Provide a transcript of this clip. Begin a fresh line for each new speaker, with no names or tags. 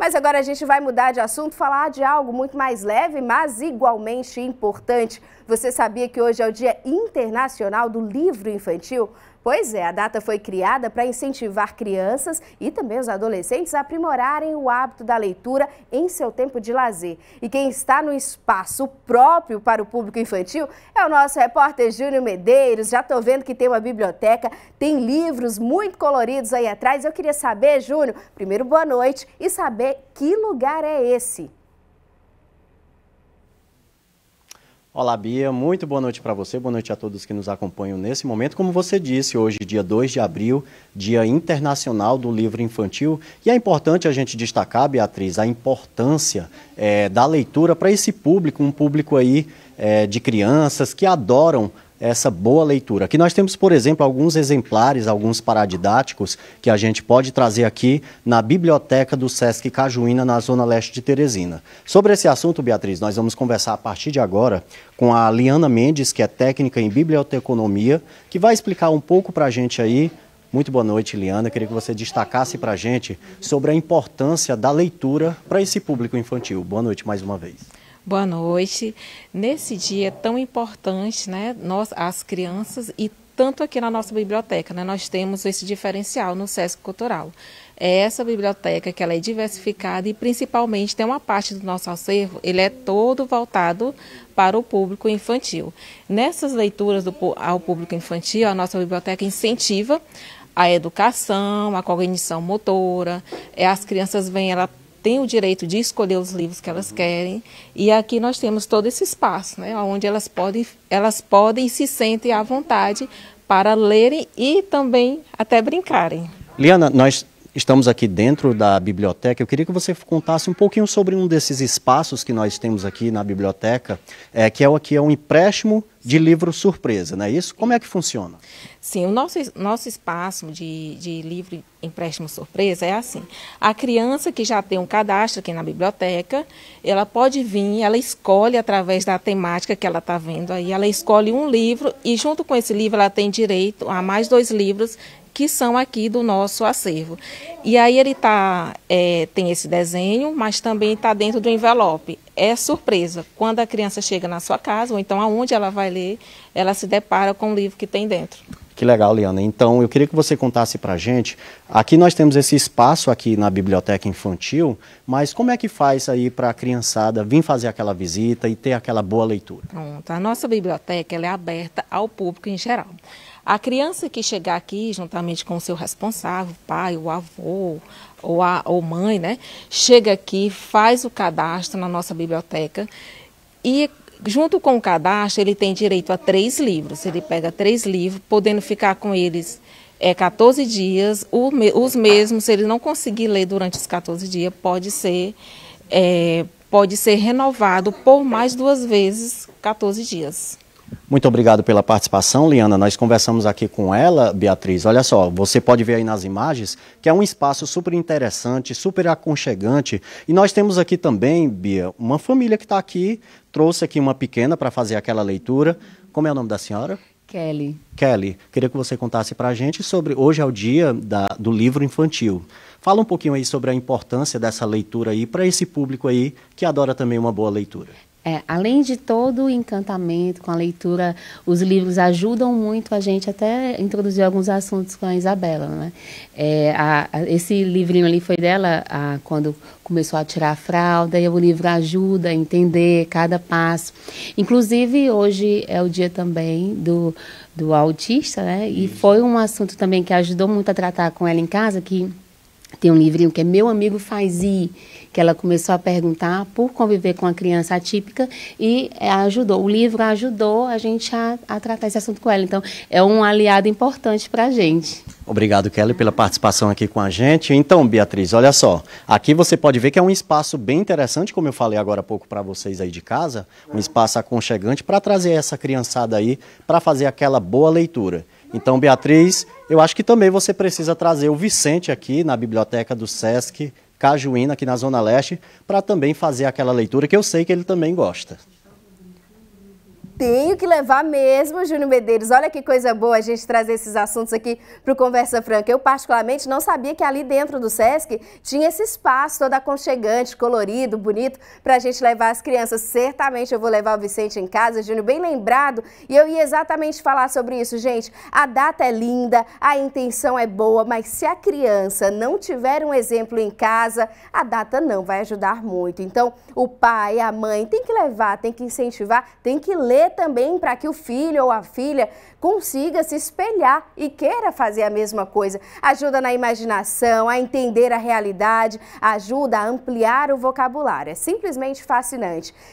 Mas agora a gente vai mudar de assunto, falar de algo muito mais leve, mas igualmente importante. Você sabia que hoje é o Dia Internacional do Livro Infantil? Pois é, a data foi criada para incentivar crianças e também os adolescentes a aprimorarem o hábito da leitura em seu tempo de lazer. E quem está no espaço próprio para o público infantil é o nosso repórter Júnior Medeiros. Já estou vendo que tem uma biblioteca, tem livros muito coloridos aí atrás. Eu queria saber, Júnior, primeiro boa noite e saber que lugar é esse.
Olá, Bia. Muito boa noite para você. Boa noite a todos que nos acompanham nesse momento. Como você disse, hoje, dia 2 de abril, Dia Internacional do Livro Infantil. E é importante a gente destacar, Beatriz, a importância é, da leitura para esse público, um público aí é, de crianças que adoram essa boa leitura. Aqui nós temos, por exemplo, alguns exemplares, alguns paradidáticos que a gente pode trazer aqui na biblioteca do Sesc Cajuína, na zona leste de Teresina. Sobre esse assunto, Beatriz, nós vamos conversar a partir de agora com a Liana Mendes, que é técnica em biblioteconomia, que vai explicar um pouco para a gente aí muito boa noite, Liana. Queria que você destacasse para a gente sobre a importância da leitura para esse público infantil. Boa noite mais uma vez.
Boa noite. Nesse dia tão importante, né, nós, as crianças e tanto aqui na nossa biblioteca, né, nós temos esse diferencial no Sesc Cultural. É essa biblioteca que ela é diversificada e principalmente tem uma parte do nosso acervo, ele é todo voltado para o público infantil. Nessas leituras do, ao público infantil, a nossa biblioteca incentiva a educação, a cognição motora, é, as crianças vêm, ela têm o direito de escolher os livros que elas querem. E aqui nós temos todo esse espaço, né, onde elas podem, elas podem se sentem à vontade para lerem e também até brincarem.
Liana, nós estamos aqui dentro da biblioteca. Eu queria que você contasse um pouquinho sobre um desses espaços que nós temos aqui na biblioteca, é, que é o aqui é um empréstimo de livro surpresa, não é isso? Como é que funciona?
Sim, o nosso, nosso espaço de, de livro empréstimo surpresa é assim. A criança que já tem um cadastro aqui na biblioteca, ela pode vir, ela escolhe através da temática que ela está vendo aí, ela escolhe um livro e junto com esse livro ela tem direito a mais dois livros que são aqui do nosso acervo. E aí ele tá, é, tem esse desenho, mas também está dentro do envelope. É surpresa. Quando a criança chega na sua casa, ou então aonde ela vai ler, ela se depara com o livro que tem dentro.
Que legal, Liana. Então, eu queria que você contasse para a gente. Aqui nós temos esse espaço aqui na biblioteca infantil, mas como é que faz aí para a criançada vir fazer aquela visita e ter aquela boa leitura?
Pronto. A nossa biblioteca é aberta ao público em geral. A criança que chegar aqui, juntamente com o seu responsável, pai, o avô ou a ou mãe, né, chega aqui, faz o cadastro na nossa biblioteca e junto com o cadastro ele tem direito a três livros. Ele pega três livros, podendo ficar com eles é 14 dias. Os mesmos, se ele não conseguir ler durante os 14 dias, pode ser é, pode ser renovado por mais duas vezes 14 dias.
Muito obrigado pela participação, Liana. Nós conversamos aqui com ela, Beatriz. Olha só, você pode ver aí nas imagens que é um espaço super interessante, super aconchegante. E nós temos aqui também, Bia, uma família que está aqui, trouxe aqui uma pequena para fazer aquela leitura. Como é o nome da senhora?
Kelly.
Kelly, queria que você contasse para a gente sobre. Hoje é o dia da, do livro infantil. Fala um pouquinho aí sobre a importância dessa leitura aí para esse público aí que adora também uma boa leitura.
É, além de todo o encantamento com a leitura, os livros ajudam muito a gente até introduzir alguns assuntos com a Isabela. Né? É, a, a, esse livrinho ali foi dela a, quando começou a tirar a fralda, e o livro ajuda a entender cada passo. Inclusive, hoje é o dia também do, do autista, né? e foi um assunto também que ajudou muito a tratar com ela em casa, que tem um livrinho que é Meu Amigo Faz I, que ela começou a perguntar por conviver com a criança atípica e é, ajudou. O livro ajudou a gente a, a tratar esse assunto com ela. Então, é um aliado importante para a gente.
Obrigado, Kelly, pela participação aqui com a gente. Então, Beatriz, olha só. Aqui você pode ver que é um espaço bem interessante, como eu falei agora há pouco para vocês aí de casa, um espaço aconchegante para trazer essa criançada aí para fazer aquela boa leitura. Então, Beatriz, eu acho que também você precisa trazer o Vicente aqui na biblioteca do SESC Cajuína, aqui na Zona Leste, para também fazer aquela leitura que eu sei que ele também gosta.
Tenho que levar mesmo, Júnior Medeiros. Olha que coisa boa a gente trazer esses assuntos aqui para o Conversa Franca. Eu, particularmente, não sabia que ali dentro do SESC tinha esse espaço todo aconchegante, colorido, bonito, para a gente levar as crianças. Certamente eu vou levar o Vicente em casa, Júnior, bem lembrado. E eu ia exatamente falar sobre isso, gente. A data é linda, a intenção é boa, mas se a criança não tiver um exemplo em casa, a data não vai ajudar muito. Então, o pai, a mãe tem que levar, tem que incentivar, tem que ler também para que o filho ou a filha consiga se espelhar e queira fazer a mesma coisa. Ajuda na imaginação, a entender a realidade, ajuda a ampliar o vocabulário. É simplesmente fascinante.